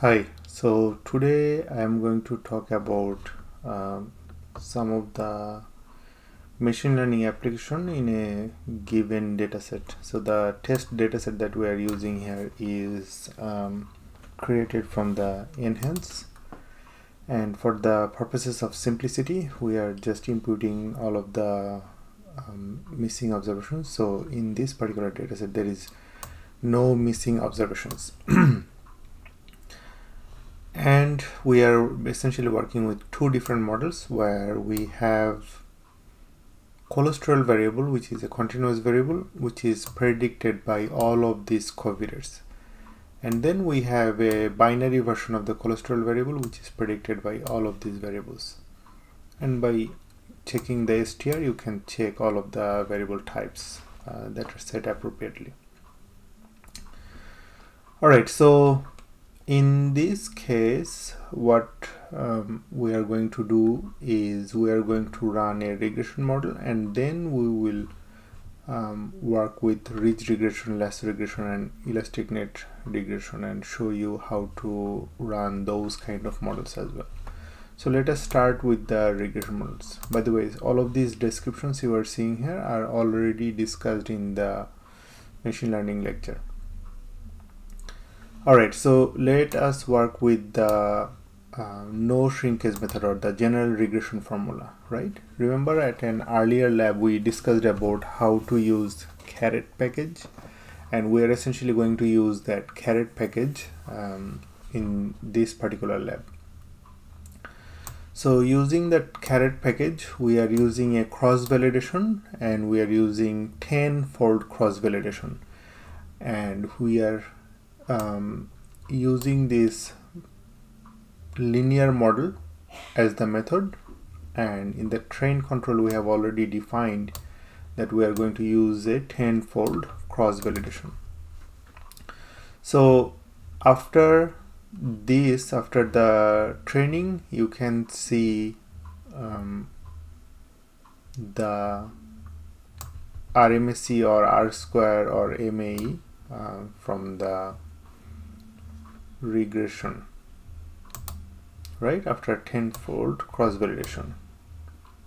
Hi, so today I am going to talk about um, some of the machine learning application in a given dataset. So the test dataset that we are using here is um, created from the NHANES and for the purposes of simplicity we are just inputting all of the um, missing observations. So in this particular dataset there is no missing observations. and we are essentially working with two different models where we have cholesterol variable which is a continuous variable which is predicted by all of these covariates and then we have a binary version of the cholesterol variable which is predicted by all of these variables. And by checking the str you can check all of the variable types uh, that are set appropriately. All right so in this case what um, we are going to do is we are going to run a regression model and then we will um, work with ridge regression, lasso regression and elastic net regression and show you how to run those kind of models as well. So let us start with the regression models. By the way, all of these descriptions you are seeing here are already discussed in the machine learning lecture all right so let us work with the uh, no shrinkage method or the general regression formula right? Remember at an earlier lab we discussed about how to use caret package and we are essentially going to use that caret package um, in this particular lab. So using that caret package we are using a cross validation and we are using 10 fold cross validation and we are um, using this linear model as the method. And in the train control we have already defined that we are going to use a tenfold cross validation. So after this after the training you can see um, the RMSE or R square or MAE uh, from the regression right? After tenfold cross validation.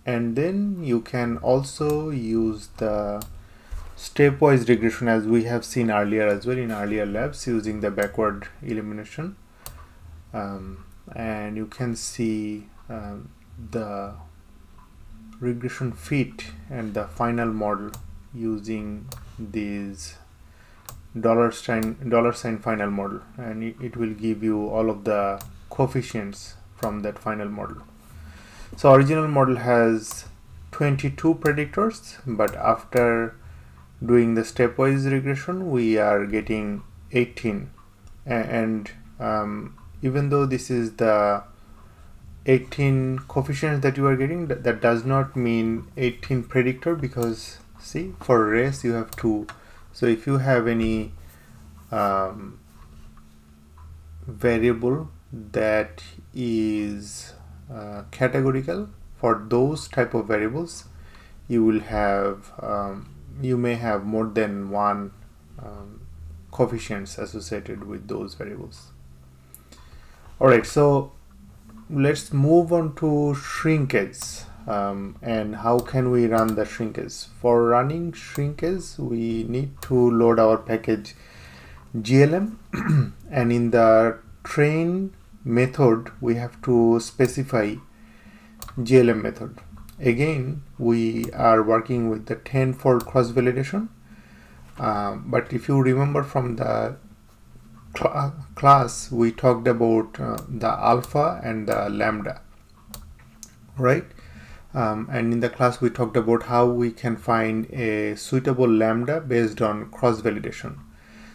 And then you can also use the stepwise regression as we have seen earlier as well in earlier labs using the backward elimination. Um, and you can see um, the regression fit and the final model using these dollar sign dollar sign final model. And it, will give you all of the coefficients from that final model. So original model has 22 predictors but after doing the stepwise regression we are getting 18 and um, even though this is the 18 coefficients that you are getting that, that does not mean 18 predictor because see for race you have two so if you have any um, variable that is uh, categorical for those type of variables you will have um, you may have more than one um, coefficients associated with those variables. Alright so let's move on to shrinkage um, and how can we run the shrinkers? For running shrinkers we need to load our package glm and in the train method we have to specify glm method. Again we are working with the tenfold cross validation. Uh, but if you remember from the cl class we talked about uh, the alpha and the lambda right um, and in the class we talked about how we can find a suitable lambda based on cross validation.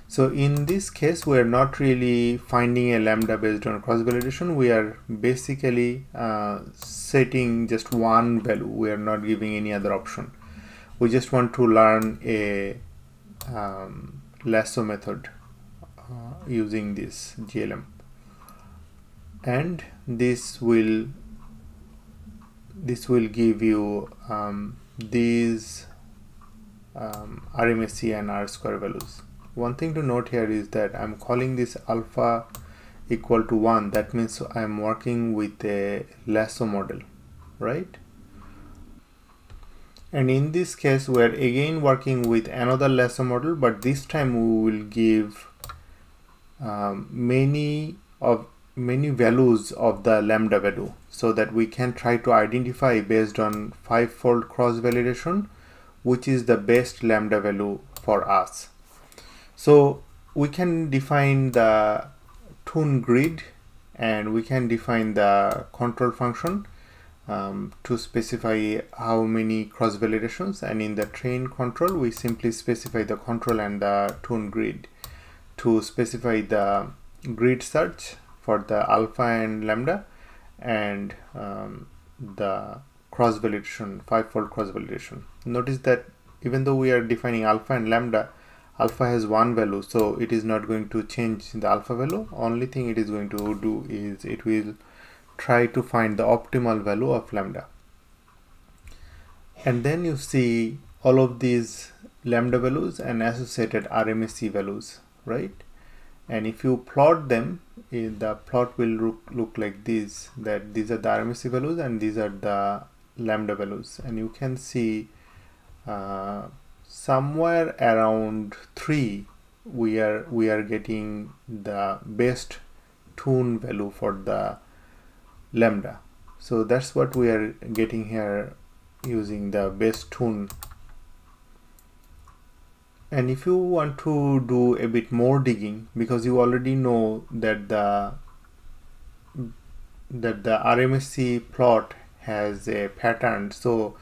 So in this case we are not really finding a lambda based on cross validation. We are basically uh, setting just one value. We are not giving any other option. We just want to learn a um, lasso method uh, using this GLM and this will this will give you um, these um, and R square values. One thing to note here is that I'm calling this alpha equal to 1 that means I'm working with a lasso model right and in this case we're again working with another lasso model but this time we will give um, many of many values of the lambda value so that we can try to identify based on five-fold cross validation which is the best lambda value for us. So we can define the tune grid and we can define the control function um, to specify how many cross validations and in the train control we simply specify the control and the tune grid. To specify the grid search for the alpha and lambda and um, the cross validation five-fold cross validation. Notice that even though we are defining alpha and lambda alpha has one value so it is not going to change the alpha value. Only thing it is going to do is it will try to find the optimal value of lambda. And then you see all of these lambda values and associated RMSE values right? And if you plot them the plot will look, look like this that these are the RMSE values and these are the lambda values. And you can see uh, somewhere around 3 we are we are getting the best tune value for the lambda. So that's what we are getting here using the best tune and if you want to do a bit more digging because you already know that the that the RMSE plot has a pattern so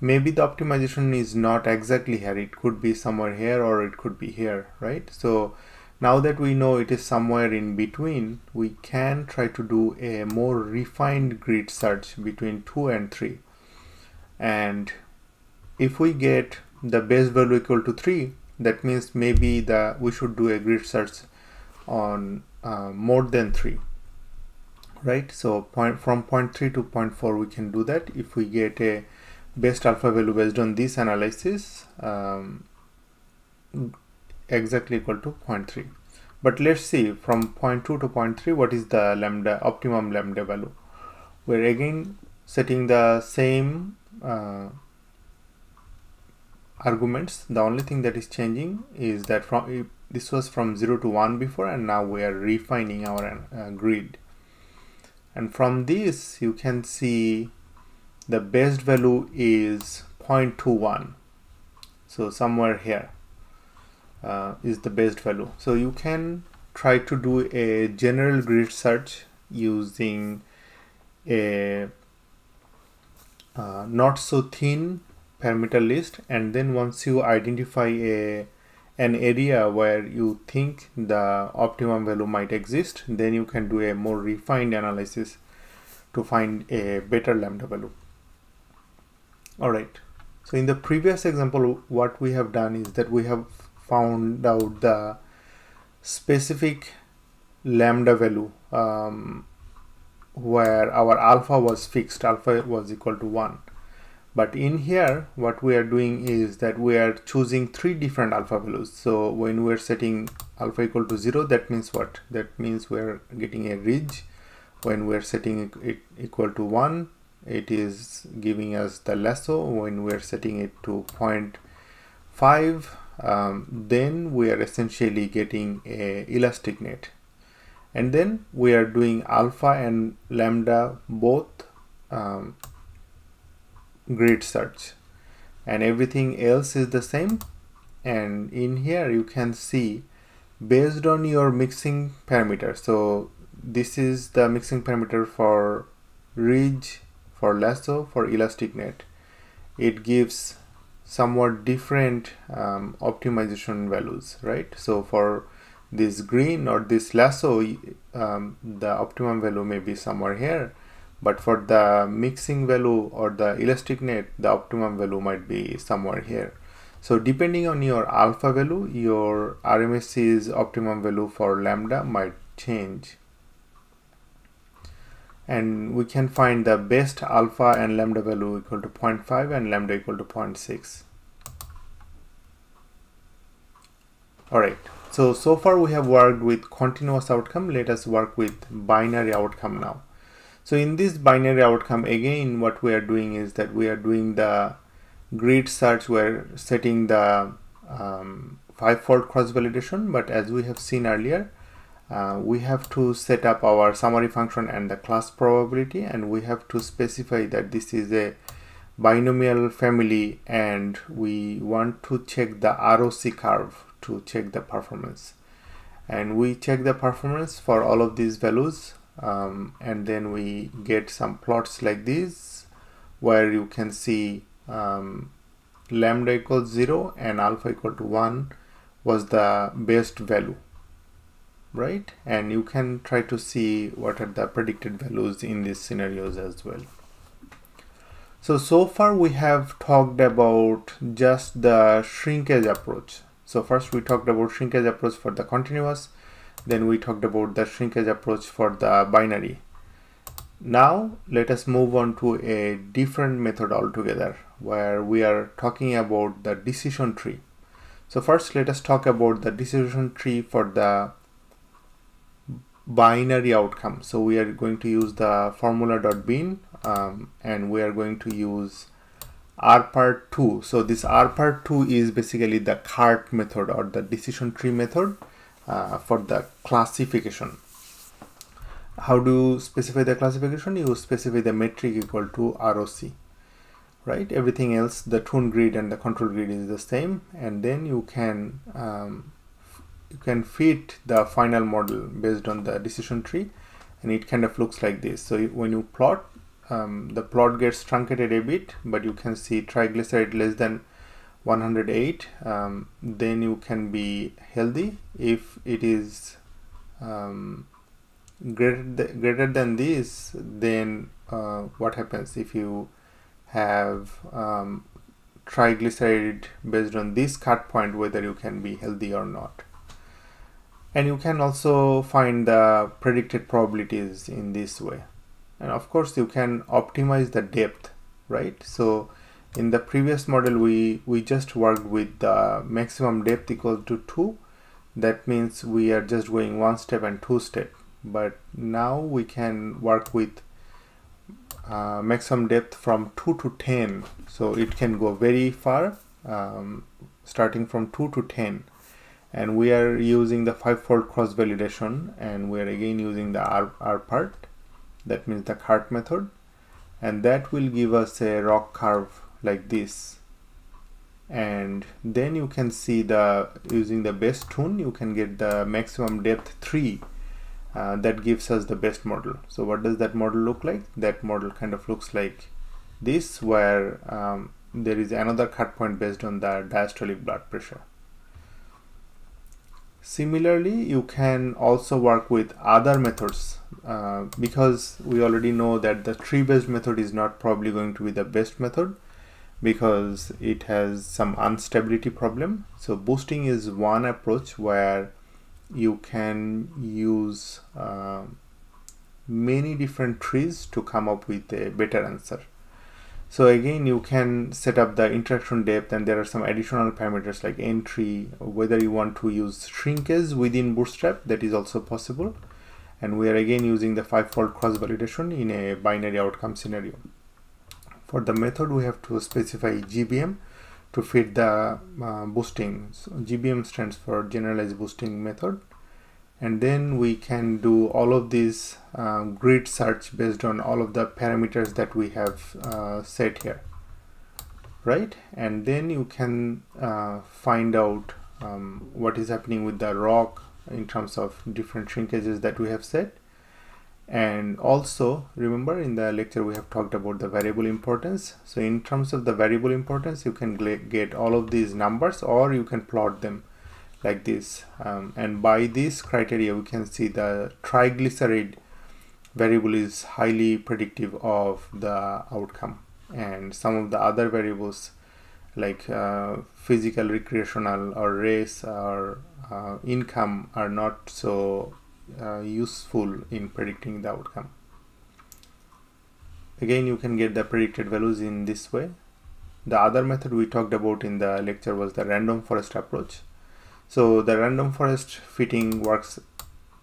maybe the optimization is not exactly here. It could be somewhere here or it could be here right? So now that we know it is somewhere in between we can try to do a more refined grid search between 2 and 3 and if we get the base value equal to 3 that means maybe the we should do a grid search on uh, more than 3 right? So point from point 3 to point 4 we can do that. If we get a best alpha value based on this analysis um, exactly equal to 0.3 but let's see from 0.2 to 0.3 what is the lambda optimum lambda value? We're again setting the same uh, arguments. The only thing that is changing is that from this was from 0 to 1 before and now we are refining our uh, grid. And from this you can see the best value is 0.21 so somewhere here uh, is the best value. So you can try to do a general grid search using a uh, not so thin parameter list and then once you identify a an area where you think the optimum value might exist then you can do a more refined analysis to find a better lambda value. All right so in the previous example what we have done is that we have found out the specific lambda value um, where our alpha was fixed alpha was equal to 1 but in here what we are doing is that we are choosing three different alpha values. So when we're setting alpha equal to 0 that means what? That means we're getting a ridge. When we're setting it equal to 1 it is giving us the lasso. When we're setting it to 0.5 um, then we are essentially getting a elastic net. And then we are doing alpha and lambda both um, grid search. And everything else is the same. And in here you can see based on your mixing parameter. So this is the mixing parameter for ridge for lasso for elastic net. It gives somewhat different um, optimization values right? So for this green or this lasso um, the optimum value may be somewhere here but for the mixing value or the elastic net the optimum value might be somewhere here so depending on your alpha value your RMSE's optimum value for lambda might change and we can find the best alpha and lambda value equal to 0.5 and lambda equal to 0.6 all right So, so far we have worked with continuous outcome. Let us work with binary outcome now. So in this binary outcome, again, what we are doing is that we are doing the grid search. We're setting the um, five-fold cross-validation. But as we have seen earlier, uh, we have to set up our summary function and the class probability and we have to specify that this is a binomial family and we want to check the ROC curve to check the performance and we check the performance for all of these values um, and then we get some plots like this where you can see um, lambda equals 0 and alpha equal to 1 was the best value right? And you can try to see what are the predicted values in these scenarios as well. So so far we have talked about just the shrinkage approach. So first we talked about shrinkage approach for the continuous then we talked about the shrinkage approach for the binary. Now let us move on to a different method altogether where we are talking about the decision tree. So first let us talk about the decision tree for the binary outcome. So we are going to use the formula.bin um, and we are going to use rpart2 so this rpart2 is basically the cart method or the decision tree method uh, for the classification. How do you specify the classification? You specify the metric equal to roc right? Everything else the tune grid and the control grid is the same. And then you can um, you can fit the final model based on the decision tree. And it kind of looks like this. So when you plot um, the plot gets truncated a bit but you can see triglyceride less than 108 um, then you can be healthy. If it is um, greater, th greater than this then uh, what happens if you have um, triglyceride based on this cut point whether you can be healthy or not? And you can also find the predicted probabilities in this way. And of course you can optimize the depth right? So in the previous model we we just worked with the maximum depth equal to 2 that means we are just going one step and two step. But now we can work with uh, maximum depth from 2 to 10 so it can go very far um, starting from 2 to 10 and we are using the five-fold cross validation and we are again using the R, R part. That means the cart method. And that will give us a ROC curve like this. And then you can see the using the best tune you can get the maximum depth 3 uh, that gives us the best model. So what does that model look like? That model kind of looks like this where um, there is another cut point based on the diastolic blood pressure. Similarly, you can also work with other methods uh, because we already know that the tree-based method is not probably going to be the best method because it has some instability problem. So boosting is one approach where you can use uh, many different trees to come up with a better answer. So again, you can set up the interaction depth and there are some additional parameters like n.trees, whether you want to use shrinkage within Bootstrap, that is also possible. And we are again using the five-fold cross-validation in a binary outcome scenario. For the method, we have to specify GBM to fit the uh, boosting. So GBM stands for generalized boosting method. And then we can do all of these uh, grid search based on all of the parameters that we have uh, set here. Right? And then you can uh, find out um, what is happening with the ROC in terms of different shrinkages that we have set and also remember in the lecture we have talked about the variable importance. So in terms of the variable importance you can get all of these numbers or you can plot them like this. Um, and by this criteria we can see the triglyceride variable is highly predictive of the outcome. And some of the other variables like uh, physical recreational or race or uh, income are not so uh, useful in predicting the outcome. Again you can get the predicted values in this way. The other method we talked about in the lecture was the random forest approach. So the random forest fitting works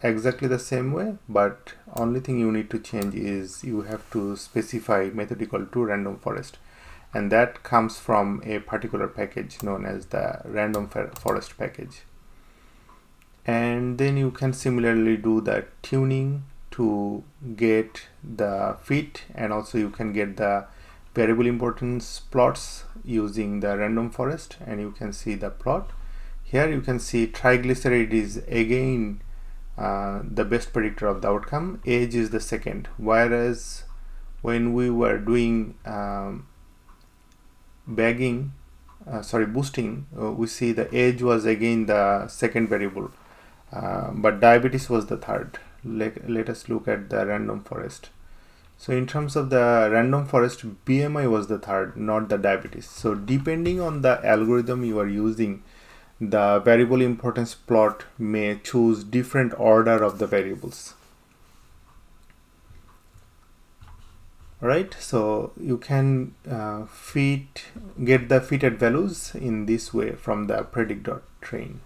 exactly the same way but only thing you need to change is you have to specify method equal to random forest. And that comes from a particular package known as the random forest package and then you can similarly do the tuning to get the fit and also you can get the variable importance plots using the random forest and you can see the plot. Here you can see triglyceride is again uh, the best predictor of the outcome. Age is the second. Whereas when we were doing um, bagging uh, sorry boosting uh, we see the age was again the second variable uh, but diabetes was the third let, let us look at the random forest. So in terms of the random forest bmi was the third not the diabetes. So depending on the algorithm you are using the variable importance plot may choose different order of the variables. Right so you can uh, fit get the fitted values in this way from the predict.train